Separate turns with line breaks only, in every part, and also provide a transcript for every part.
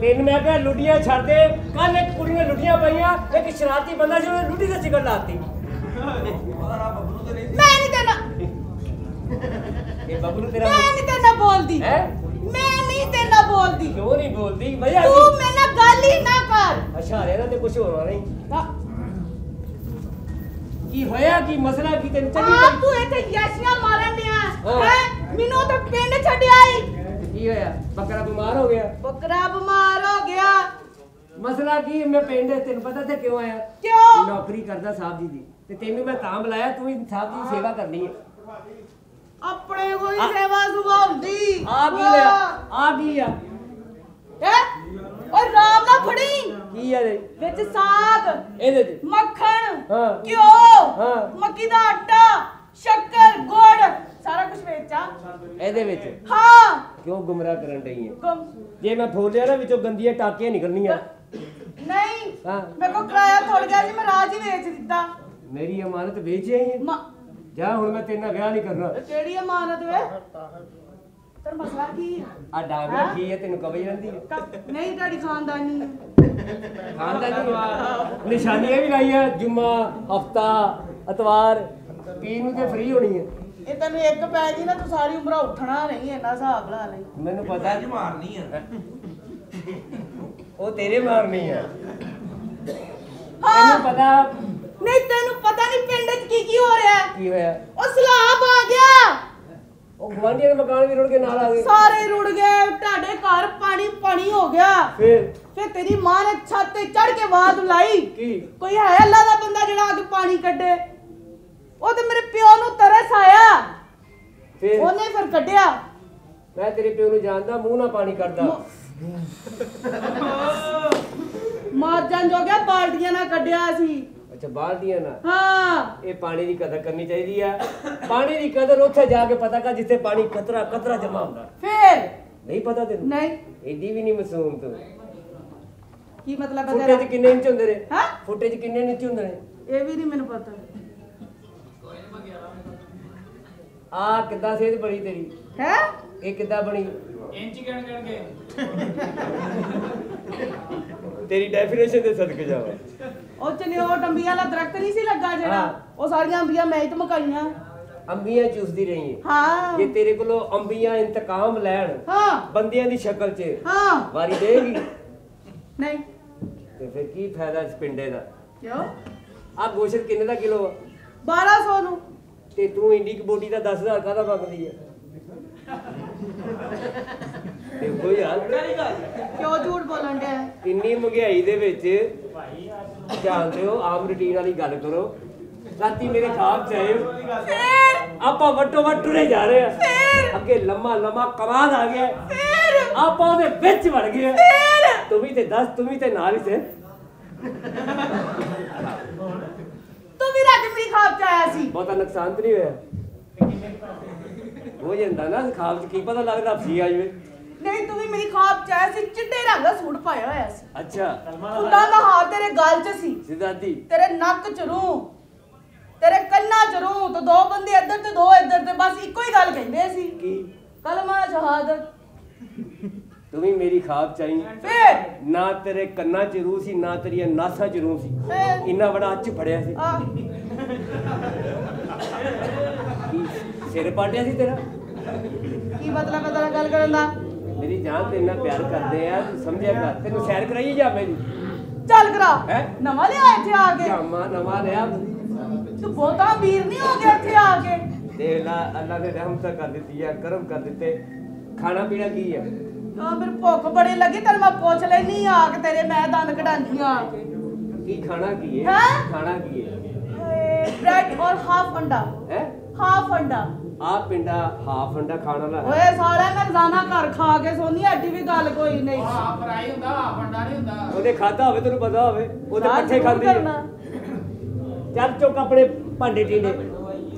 ਤੈਨੂੰ ਮੈਂ ਕਿਹਾ ਲੁੱਡੀਆਂ ਛੱਡ ਦੇ ਕੱਲ ਇੱਕ ਕੁੜੀ ਨੇ ਲੁੱਡੀਆਂ ਪਾਈਆਂ ਇੱਕ ਸ਼ਰਾਰਤੀ ਬੰਦਾ ਸੀ ਉਹਨੇ ਲੁੱਡੀ ਦਾ ਚਿਕਨ ਲਾਤੀ।
ਮੈਂ ਨਹੀਂ ਤੇਨਾ
ਇਹ ਬੱਬੂ ਨੂੰ ਤੇਰਾ
ਮੈਂ ਨਹੀਂ ਤੇਨਾ ਬੋਲਦੀ।
ਹੈ?
ਮੈਂ ਨਹੀਂ ਤੇਨਾ ਬੋਲਦੀ।
ਕਿਉਂ ਨਹੀਂ ਬੋਲਦੀ? ਮਜ਼ਾ
ਤੂੰ
ਆ
ਮੇਰੇ ਨਾਲ ਗੱਲ ਹੀ ਨਾ ਕਰ।
ਅੱਛਾ ਰੇ ਤੇ ਕੁਝ ਹੋਣਾ ਨਹੀਂ।
ਆ
ਕੀ ਹੋਇਆ? ਕੀ ਮਸਲਾ? ਕੀ ਤੈਨੂੰ ਚੱਲੀ
ਆਪ ਤੂੰ ਇੱਥੇ ਯਸ਼ੀਆਂ ਮਾਰਨ ਡਿਆ
ਹਾਂ।
ਮੈਨੂੰ ਤਾਂ ਪਿੰਡ ਛੱਡਿਆ ਈ
ਕੀ ਹੋਇਆ ਬੱਕਰਾ ਬਿਮਾਰ ਹੋ ਗਿਆ।
ਬੱਕਰਾ ਬਿਮਾਰ ਹੋ ਗਿਆ।
ਮਸਲਾ ਕੀ? ਮੈਂ ਪਿੰਡ ਤੈਨੂੰ ਪਤਾ ਤੇ ਕਿਉਂ ਆਇਆ?
ਕਿਉਂ?
ਨੌਕਰੀ ਕਰਦਾ ਸਾਹਿਬ ਜੀ ਦੀ। ਤੇ ਤੈਨੂੰ ਮੈਂ ਤਾਂ ਬੁਲਾਇਆ ਤੂੰ ਸਾਹਿਬ ਜੀ ਦੀ ਸੇਵਾ ਕਰਨੀ ਹੈ।
ਆਪਣੇ ਕੋਈ ਸੇਵਾ ਸੁਭਾ ਹੁੰਦੀ
ਆ ਕੀ ਲਿਆ? ਆ ਕੀ ਆ?
ਹੈ? ਓਏ ਰਾਮ ਨਾ ਫੜੀ।
ਕੀ ਆ ਇਹ?
ਵਿੱਚ ਸਾਗ
ਇਹਦੇ ਚ?
ਮੱਖਣ
ਹਾਂ।
ਘਿਓ
ਹਾਂ।
ਮੱਕੀ ਦਾ ਆਟਾ ਸ਼ੱਕਰ ਗੁੜ ਸਾਰਾ ਕੁਝ ਵਿੱਚ ਆ।
ਇਹਦੇ ਵਿੱਚ?
ਹਾਂ।
ਕਿਉਂ ਗੁੰਮਰਾਹ ਕਰਨ ਡਈ ਹੈ ਜੇ ਮੈਂ ਫੋਲਿਆ ਨਾ ਵਿੱਚੋਂ ਗੰਦੀਆਂ ਟਾਕੀਆਂ ਨਿਕਲਣੀਆਂ।
ਨਹੀਂ
ਹਾਂ।
ਮੇਰੇ ਕੋ ਕਿਰਾਇਆ ਥੋੜ ਗਿਆ ਸੀ ਮੈਂ ਰਾਜ ਹੀ ਵੇਚ ਦਿੱਤਾ।
ਮੇਰੀ ਅਮਾਨਤ ਵੇਚ ਆਈ ਹੈ ਜਾ ਹੁਣ ਮੈਂ ਤੇਰੇ ਨਾਲ ਵਿਆਹ ਨਹੀਂ ਕਰਨਾ?
ਕਿਹੜੀ ਅਮਾਨਤ ਵੇ? ਤੇਰਾ ਮਸਲਾ ਕੀ
ਆ? ਡਾਂਗ ਰੱਖੀ ਹੈ? ਤੈਨੂੰ ਕਬਜ ਰਹਿੰਦੀ ਹੈ
ਕ- ਨਹੀਂ ਤੁਹਾਡੀ ਖਾਨਦਾਨੀ।
ਖਾਨਦਾਨੀ? ਨਿਸ਼ਾਨੀਆਂ ਵੀ ਲਾਈਆਂ ਜੁਮਾ ਹਫਤਾ ਇਤਵਾਰ ਪੀਣ ਨੂੰ ਤੇ ਫ੍ਰੀ ਹੋਣੀ ਹੈ
ਇਹ ਤੈਨੂੰ ਇੱਕ ਪੈ ਗਈ ਨਾ ਤੂੰ ਸਾਰੀ ਉਮਰ ਉੱਠਣਾ ਨਹੀਂ ਇੰਨਾ ਹਿਸਾਬ ਲਾ ਲਈ।
ਮੈਨੂੰ ਪਤਾ
ਅੱਜ ਮਾਰਨੀ ਆ।
ਉਹ ਤੇਰੇ ਮਾਰਨੀ ਆ।
ਹਾਂ।
ਤੈਨੂੰ ਪਤਾ
ਨਹੀਂ ਤੈਨੂੰ ਪਤਾ ਨਹੀਂ ਪਿੰਡ 'ਚ ਕੀ ਕੀ ਹੋ ਰਿਹਾ?
ਕੀ ਹੋਇਆ?
ਉਹ ਸਲਾਬ ਆ ਗਿਆ।
ਉਹ ਗਵਾਂਢੀਆਂ ਦੇ ਮਕਾਨ ਵੀ ਰੁੜ ਕੇ ਨਾਲ ਆ ਗਏ।
ਸਾਰੇ ਰੁੜ ਗਏ ਤੁਹਾਡੇ ਘਰ ਪਾਣੀ ਪਾਣੀ ਹੋ ਗਿਆ।
ਫਿਰ?
ਫਿਰ ਤੇਰੀ ਮਾਂ ਨੇ ਛੱਤ ਤੇ ਚੜ ਕੇ ਆਵਾਜ਼ ਲਾਈ।
ਕੀ?
ਕੋਈ ਹੈ ਅੱਲਾ ਦਾ ਬੰਦਾ ਜਿਹੜਾ ਆ ਕੇ ਪਾਣੀ ਕੱਢੇ? ਉਹ ਤੇ ਮੇਰੇ ਪਿਓ ਨੂੰ ਤਰਸ ਆਇਆ
ਫਿਰ?
ਉਹਨੇ ਫਿਰ ਕੱਢਿਆ।
ਮੈਂ ਤੇਰੇ ਪਿਓ ਨੂੰ ਜਾਣਦਾ ਮੂੰਹ ਨਾਲ ਪਾਣੀ ਕੱਢਦਾ।
ਮਾਰ ਜਾਣ ਜੋ ਗਿਆ ਬਾਲਟੀਆਂ ਨਾਲ ਕੱਢਿਆ ਸੀ।
ਅੱਛਾ ਬਾਲਟੀਆਂ ਨਾਲ?
ਹਾਂ।
ਇਹ ਪਾਣੀ ਦੀ ਕਦਰ ਕਰਨੀ ਚਾਹੀਦੀ ਆ। ਪਾਣੀ ਦੀ ਕਦਰ ਉੱਥੇ ਜਾ ਕੇ ਪਤਾ ਕਰ ਜਿੱਥੇ ਪਾਣੀ ਕਤਰਾ ਕਤਰਾ ਜਮਾ ਹੁੰਦਾ।
ਫਿਰ?
ਨਹੀਂ ਪਤਾ ਤੈਨੂੰ?
ਨਹੀਂ।
ਏਡੀ ਵੀ ਨਹੀਂ ਮਾਸੂਮ ਤੂੰ।
ਕੀ ਮਤਲਬ ਹੈ
ਫੁੱਟੇ
ਤੇਰਾ?
'ਚ ਕਿੰਨੇ ਇੰਚ ਹੁੰਦੇ ਨੇ?
ਹਾਂ?
ਫੁੱਟੇ 'ਚ ਕਿੰਨੇ ਇੰਚ ਹੁੰਦੇ ਨੇ?
ਇਹ ਵੀ ਨਹੀਂ ਮੈਨੂੰ ਪਤਾ।
ਆ ਕਿੱਦਾਂ ਸਿਹਤ ਬਣੀ ਤੇਰੀ?
ਹੈ?
ਇਹ ਕਿੱਦਾਂ ਬਣੀ?
ਇੰਚ ਗਣ ਗਣ ਕੇ।
ਤੇਰੀ ਡੈਫੀਨੇਸ਼ਨ ਦੇ ਸਦਕੇ ਜਾਵਾ
ਉਹ ਚਨੇ ਉਹ ਟੰਬੀਆਂ ਵਾਲਾ ਦਰਖਤ ਨਹੀਂ ਸੀ ਲੱਗਾ ਜਿਹੜਾ। ਉਹ ਸਾਰੀਆਂ ਅੰਬੀਆਂ ਮੈਂ ਹੀ ਧਮਕਾਈਆਂ।
ਅੰਬੀਆਂ ਚੂਸਦੀ ਰਹੀ ਹੈ
ਹਾਂ।
ਜੇ ਤੇਰੇ ਕੋਲੋਂ ਅੰਬੀਆਂ ਇੰਤਕਾਮ ਲੈਣ
ਹਾਂ।
ਬੰਦਿਆਂ ਦੀ ਸ਼ਕਲ 'ਚ
ਹਾਂ।
ਵਾਰੀ ਦੇਗੀ
ਨਹੀਂ।
ਤੇ ਫਿਰ ਕੀ ਫਾਇਦਾ ਇਸ ਪਿੰਡੇ ਦਾ?
ਕਿਉਂ?
ਆ ਗੋਸ਼ਤ ਕਿੰਨੇ ਦਾ ਕਿਲੋ ਆ?
1200 ਨੂੰ।
ਤੇ ਤੂੰ ਇੰਡੀ ਕੁ ਬੋਟੀ ਦਾ 10000 ਕਾਹਦਾ ਮੰਗਦੀ ਹੈ ਤੇ ਕੋਈ ਹਾਲ
ਕਿਉਂ ਝੂਠ ਬੋਲਣ ਡਿਆ?
ਇੰਨੀ ਮਹਿੰਗਾਈ ਦੇ ਵਿੱਚ ਜਾਣਦੇ ਹੋ ਆਮ ਰੁਟੀਨ ਵਾਲੀ ਗੱਲ ਕਰੋ। ਰਾਤੀ ਮੇਰੇ ਖਾਬ ਚ ਆਏ। ਆਪਾਂ ਵੱਟੋ ਵੱਟ ਟੁਰੇ ਜਾ ਰਹੇ ਆ।
ਫਿਰ?
ਅੱਗੇ ਲੰਮਾ ਲੰਮਾ ਕਮਾਦ ਆ ਗਿਆ।
ਫਿਰ?
ਆਪਾਂ ਉਹਦੇ ਵਿੱਚ ਵੜ ਗਏ
ਫਿਰ?
ਤੂੰ ਵੀ ਤੇ ਦੱਸ ਤੂੰ ਵੀ ਤੇ ਨਾਲ ਹੀ ਸੇ
ਤੂੰ ਵੀ ਰੱਜ ਮੇਰੀ ਖਾਬ ਚ ਆਇਆ ਸੀ।
ਬਹੁਤਾ ਨੁਕਸਾਨ ਤੇ ਨਹੀਂ ਹੋਇਆ। ਹੋ ਜਾਂਦਾ ਨਾ ਖਾਬ ਚ ਕੀ ਪਤਾ ਲੱਗਦਾ ਫਸੀ ਆ ਜਵੇ।
ਨਹੀਂ ਤੂੰ ਵੀ ਮੇਰੀ ਖਾਬ ਚ ਆਇਆ ਸੀ ਚਿੱਟੇ ਰੰਗ ਦਾ ਸੂਟ ਪਾਇਆ ਹੋਇਆ ਸੀ।
ਅੱਛਾ।
ਫੁੱਲਾਂ ਦਾ ਹਾਰ ਤੇਰੇ ਗਲ ਚ ਸੀ।
ਸਿਧਾਦੀ
ਤੇਰੇ ਨੱਕ ਚ ਰੂ ਤੇਰੇ ਕੰਨਾਂ ਚ ਰੂ ਤੇ ਦੋ ਬੰਦੇ ਇੱਧਰ ਤੇ ਦੋ ਇੱਧਰ ਤੇ ਬਸ ਇੱਕੋ ਹੀ ਗੱਲ ਕਹਿੰਦੇ ਸੀ।
ਕੀ?
ਕਲਮਾ ਸ਼ਹਾਦਤ
ਤੂੰ ਵੀ ਮੇਰੀ ਖਾਬ ਚ ਆਈ ਨਾ ਤੇਰੇ ਕੰਨਾਂ 'ਚ ਰੂਹ ਸੀ ਨਾ ਤੇਰੀਆਂ ਨਾਸਾਂ 'ਚ ਰੂਹ ਸੀ। ਇੰਨਾ ਬੜਾ ਅੱਚ ਫੜਿਆ ਸੀ। ਸਿਰ ਪਾਟਿਆ ਸੀ ਤੇਰਾ?
ਕੀ ਮਤਲਬ ਹੈ ਤੇਰਾ ਗੱਲ ਕਰਨ ਦਾ?
ਮੇਰੀ ਜਾਨ ਤੇ ਇੰਨਾ ਪਿਆਰ ਕਰਦੇ ਆ ਤੂੰ ਸਮਝਿਆ ਕਰ। ਤੈਨੂੰ ਸੈਰ ਕਰਾਈਏ ਜਾ ਮੇਰੀ
ਚੱਲ ਕਰਾ।
ਹੈਂ?
ਨਵਾਂ ਲਿਆ ਇੱਥੇ ਆ ਕੇ।
ਜਾਮਾ ਨਵਾਂ ਲਿਆ।
ਤੂੰ ਬਹੁਤਾ ਅਮੀਰ ਨਹੀਂ ਹੋ ਗਿਆ ਇੱਥੇ ਆ ਕੇ।
ਦੇ ਲਾ ਅੱਲਾ ਨੇ ਰਹਿਮਤ ਕਰ ਦਿੱਤੀ ਆ ਕਰਮ ਕਰ ਦਿੱਤੇ। ਖਾਣਾ ਪੀਣਾ ਕੀ ਆ?
ਆ ਮੇਰੇ ਭੁੱਖ ਬੜੀ ਲੱਗੀ ਤੈਨੂੰ ਮੈਂ ਪੁੱਛ ਲੈਣੀ ਆ ਕੇ ਤੇਰੇ ਮੈਂ ਦੰਦ ਕਢਾਨੀ ਆ ਕੇ।
ਕੀ ਖਾਣਾ ਕੀ ਹੈ?
ਹੈਂ?
ਖਾਣਾ ਕੀ ਹੈ?
ਬ੍ਰੈਡ ਔਰ ਹਾਫ ਅੰਡਾ।
ਹੈ?
ਹਾਫ ਅੰਡਾ।
ਆ ਪਿੰਡਾ ਹਾਫ ਅੰਡਾ ਖਾਣ ਵਾਲਾ ਹੈ।
ਓਏ ਸਾਲਿਆ ਮੈਂ ਰੋਜ਼ਾਨਾ ਘਰ ਖਾ ਕੇ ਸੋਨੀ ਐਡੀ ਵੀ ਗੱਲ ਕੋਈ ਨਹੀਂ।
ਆ ਫਰਾਈ ਹੁੰਦਾ ਆ ਫੰਡਾ ਨਹੀਂ ਹੁੰਦਾ।
ਉਹਨੇ ਖਾਦਾ ਹੋਵੇ ਤੈਨੂੰ ਪਤਾ ਹੋਵੇ ਉਹ ਤਾਂ ਪੱਠੇ ਖਾਂਦੀ ਹੈ। ਚੱਲ ਚੁੱਕ ਆਪਣੇ ਭਾਂਡੇ ਟੀਂਡੇ।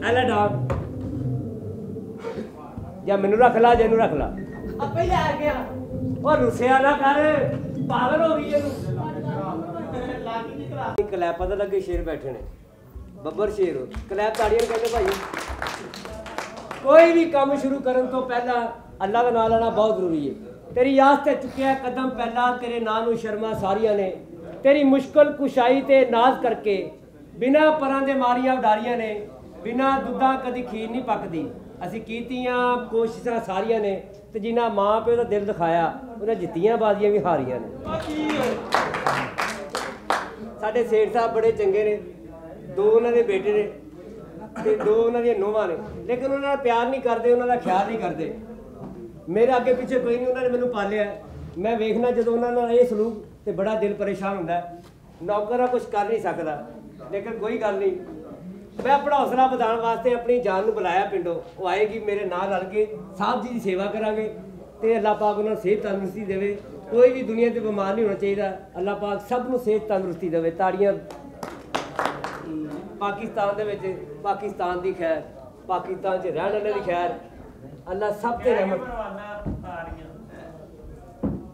ਐਲਾ ਡਾਗ। ਜਾਂ ਮੈਨੂੰ ਰੱਖ ਲਾ ਜਾਂ ਇਹਨੂੰ ਰੱਖ ਲਾ।
ਆਪੇ ਲੈ ਗਿਆ।
ਉਹ ਰੁੱਸਿਆ ਨਾ ਕਰ ਪਾਗਲ ਹੋ ਗਈ ਇਹਨੂੰ। ਕਲੈਪ ਪਤਾ ਲੱਗੇ ਸ਼ੇਰ ਬੈਠੇ ਨੇ। ਬੱਬਰ ਸ਼ੇਰ ਕਲੈਪ ਤਾੜੀਆਂ ਕਹਿੰਦੇ ਭਾਈ। ਕੋਈ ਵੀ ਕੰਮ ਸ਼ੁਰੂ ਕਰਨ ਤੋਂ ਪਹਿਲਾਂ ਅੱਲਾ ਦਾ ਨਾਮ ਲੈਣਾ ਬਹੁਤ ਜ਼ਰੂਰੀ ਹੈ। ਤੇਰੀ ਆਸ ਤੇ ਚੁੱਕਿਆ ਕਦਮ ਪਹਿਲਾਂ ਤੇਰੇ ਨਾਂ ਨੂੰ ਸ਼ਰਮਾ ਸਾਰੀਆਂ ਨੇ। ਤੇਰੀ ਮੁਸ਼ਕਲ ਕੁਸ਼ਾਈ ਤੇ ਨਾਜ਼ ਕਰਕੇ ਬਿਨਾ ਪਰਾਂ ਦੇ ਮਾਰੀਆਂ ਉਡਾਰੀਆਂ ਨੇ ਬਿਨਾ ਦੁੱਧਾਂ ਕਦੀ ਖੀਰ ਨਹੀਂ ਪੱਕਦੀ। ਅਸੀਂ ਕੀਤੀਆਂ ਕੋਸ਼ਿਸ਼ਾਂ ਸਾਰੀਆਂ ਨੇ। ਤੇ ਜਿਨ੍ਹਾਂ ਮਾਂ ਪਿਓ ਦਾ ਦਿਲ ਦਿਖਾਇਆ, ਉਹਨਾਂ ਜਿੱਤੀਆਂ ਬਾਜ਼ੀਆਂ ਵੀ ਹਾਰੀਆਂ ਨੇ। ਸਾਡੇ ਸੇਠ ਸਾਹਿਬ ਬੜੇ ਚੰਗੇ ਨੇ, ਦੋ ਉਹਨਾਂ ਦੇ ਬੇਟੇ ਨੇ ਤੇ ਦੋ ਉਹਨਾਂ ਦੀਆਂ ਨੋਵਾਂ ਨੇ। ਲੇਕਿਨ ਉਹਨਾਂ ਨਾਲ ਪਿਆਰ ਨਹੀਂ ਕਰਦੇ, ਉਹਨਾਂ ਦਾ ਖਿਆਲ ਨਹੀਂ ਕਰਦੇ। ਮੇਰੇ ਅੱਗੇ ਪਿੱਛੇ ਕੋਈ ਨਹੀਂ, ਉਹਨਾਂ ਨੇ ਮੈਨੂੰ ਪਾਲਿਆ। ਮੈਂ ਵੇਖਣਾ ਜਦੋਂ ਉਹਨਾਂ ਨਾਲ ਇਹ ਸਲੂਕ ਤੇ ਬੜਾ ਦਿਲ ਪਰੇਸ਼ਾਨ ਹੁੰਦਾ। ਹੈ। ਨੌਕਰ ਆ ਕੁਝ ਕਰ ਨਹੀਂ ਸਕਦਾ। ਲੇਕਿਨ ਕੋਈ ਗੱਲ ਨਹੀਂ ਮੈਂ ਆਪਣਾ ਹੌਸਲਾ ਵਧਾਉਣ ਵਾਸਤੇ ਆਪਣੀ ਜਾਨ ਨੂੰ ਬੁਲਾਇਆ ਪਿੰਡੋਂ। ਉਹ ਆਏਗੀ ਮੇਰੇ ਨਾਲ ਰਲ ਕੇ ਸਾਹਿਬ ਜੀ ਦੀ ਸੇਵਾ ਕਰਾਂਗੇ ਤੇ ਅੱਲਾਹ ਪਾਕ ਉਹਨਾਂ ਨੂੰ ਸਿਹਤ ਤੰਦਰੁਸਤੀ ਦੇਵੇ। ਕੋਈ ਵੀ ਦੁਨੀਆ ਤੇ ਬਿਮਾਰ ਨਹੀਂ ਹੋਣਾ ਚਾਹੀਦਾ। ਅੱਲਾਹ ਪਾਕ ਸਭ ਨੂੰ ਸਿਹਤ ਤੰਦਰੁਸਤੀ ਦੇਵੇ। ਤਾੜੀਆਂ ਪਾਕਿਸਤਾਨ ਦੇ ਵਿੱਚ ਪਾਕਿਸਤਾਨ ਦੀ ਖੈਰ ਪਾਕਿਸਤਾਨ 'ਚ ਰਹਿਣ ਵਾਲੇ ਦੀ ਖੈਰ। ਅੱਲਾ ਸਭ ਤੇ ਰਹਿਮਤ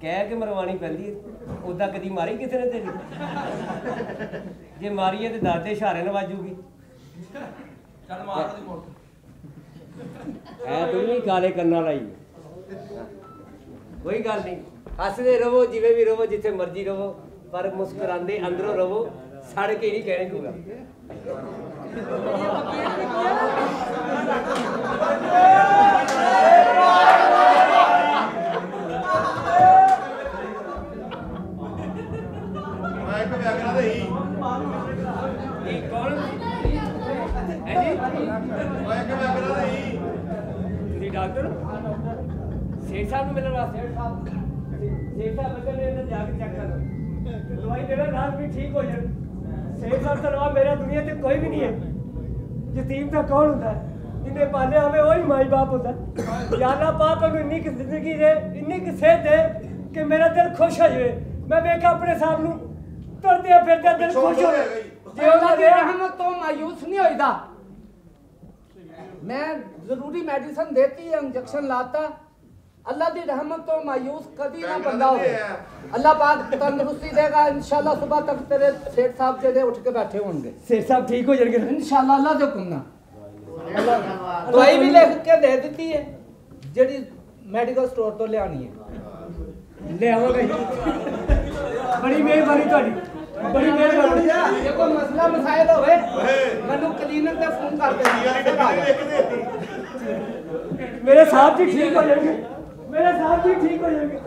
ਕਹਿ ਕੇ ਮਰਵਾਣੀ ਪੈਂਦੀ ਉਦਾਂ ਕਦੀ ਮਾਰੀ ਕਿਸੇ ਨੇ ਤੇਰੀ? ਜੇ ਮਾਰੀਏ ਤੇ ਦਾਦੇ ਇਸ਼ਾਰੇ ਨਾਲ ਵਾਜੂਗੀ
ਚੱਲ ਮਾਰ ਦੀ ਮੋਟ
ਐ ਤੂੰ ਵੀ ਕਾਲੇ ਕੰਨਾਂ ਲਾਈ। ਕੋਈ ਗੱਲ ਨਹੀਂ। ਹੱਸਦੇ ਰਹੋ ਜਿਵੇਂ ਵੀ ਰਹੋ ਜਿੱਥੇ ਮਰਜ਼ੀ ਰਹੋ ਪਰ ਮੁਸਕਰਾਉਂਦੇ ਅੰਦਰੋਂ ਰਹੋ ਸੜ ਕੇ ਨਹੀਂ ਕਹਿਣੇ ਕੂਗਾ
ਮੈਂ ਇੱਕ ਵਿਆਗਰਾ ਦੇ ਹੀ
ਇਹ ਕੌਣ ਹੈ ਜੀ
ਮੈਂ ਇੱਕ ਵਿਆਗਰਾ ਦੇ ਹੀ
ਤੁਸੀਂ ਡਾਕਟਰ? ਸੇਠ ਸਾਹਿਬ ਨੂੰ ਮਿਲਣ ਵਾਸਤੇ ਸੇਠ ਸਾਹਿਬ ਬਚਨ ਨੇ ਅੰਦਰ ਜਾ ਕੇ ਚੈੱਕ ਕਰ ਦਵਾਈ ਦੇਣਾ ਨਾਲ ਵੀ ਠੀਕ ਹੋ ਜਾਣ। ਸੇਠ ਸਾਹਿਬ ਤੋਂ ਇਲਾਵਾ ਮੇਰਾ ਦੁਨੀਆ ਤੇ ਕੋਈ ਵੀ ਨਹੀਂ ਹੈ। ਯਤੀਮ ਤਾਂ ਕੌਣ ਹੁੰਦਾ? ਹੈ ਜਿਹਨੇ ਪਾਲਿਆ ਹੋਵੇ ਉਹੀ ਮਾਈ ਬਾਪ ਹੁੰਦਾ। ਹੈ। ਯਾ ਅੱਲਾ ਪਾਕ ਨੂੰ ਇੰਨੀ ਕਿ ਜ਼ਿੰਦਗੀ ਦੇ, ਇੰਨੀ ਕਿ ਸਿਹਤ ਦੇ ਕਿ ਮੇਰਾ ਦਿਲ ਖੁਸ਼ ਹੋ ਜਾਵੇ। ਮੈਂ ਵੇਖਿਆ ਆਪਣੇ ਸਾਹਮਣੇ ਤੁਰਦੇ ਫਿਰਦੇ ਦਿਲ ਖੁਸ਼ ਹੋਵੇ ਜੇ ਉਹਨਾਂ
ਦੀ ਰਹਿਮਤ ਤੋਂ ਮਾਯੂਸ ਨਹੀਂ ਹੋਈਦਾ। ਮੈਂ ਜ਼ਰੂਰੀ ਮੈਡੀਸਨ ਦੇਤੀ ਹੈ ਇੰਜੈਕਸ਼ਨ ਲਾਤਾ। ਅੱਲਾ ਦੀ ਰਹਿਮਤ ਤੋਂ ਮਾਯੂਸ ਕਦੀ ਨਾ ਬੰਦਾ ਹੋਵੇ। ਅੱਲਾ ਪਾਕ ਤੰਦਰੁਸਤੀ ਦੇਗਾ ਇਨਸ਼ਾਅੱਲਾ ਸਵੇਰ ਤੱਕ ਤੇਰੇ ਸੇਠ ਸਾਹਿਬ ਜਿਹੜੇ ਉੱਠ ਕੇ ਬੈਠੇ ਹੋਣਗੇ।
ਸੇਠ ਸਾਹਿਬ ਠੀਕ ਹੋ ਜਾਣਗੇ।
ਇਨਸ਼ਾਅੱਲਾ ਅੱਲਾ ਦੇ ਹੁਕਮ ਨਾਲ। ਦਵਾਈ ਵੀ ਲਿਖ ਕੇ ਦੇ ਦਿੱਤੀ ਹੈ ਜਿਹੜੀ ਮੈਡੀਕਲ ਸਟੋਰ ਤੋਂ ਲਿਆਣੀ ਹੈ।
ਲੈ ਆਵਾਂਗਾ ਜੀ ਬੜੀ ਮਿਹਰਬਾਨੀ ਤੁਹਾਡੀ। ਬੜੀ ਮਿਹਰਬਾਨੀ
ਜੇ ਕੋਈ ਮਸਲਾ ਮਸਾਇਲ ਹੋਵੇ ਮੈਨੂੰ ਕਲੀਨਿਕ ਤੇ ਫੋਨ ਕਰ ਦੇ ਆ
ਮੇਰੇ ਸਾਹਿਬ ਜੀ ਠੀਕ ਹੋ ਜਾਣਗੇ। ਮੇਰੇ ਸਾਹਿਬ ਜੀ ਠੀਕ ਹੋ ਜਾਣਗੇ।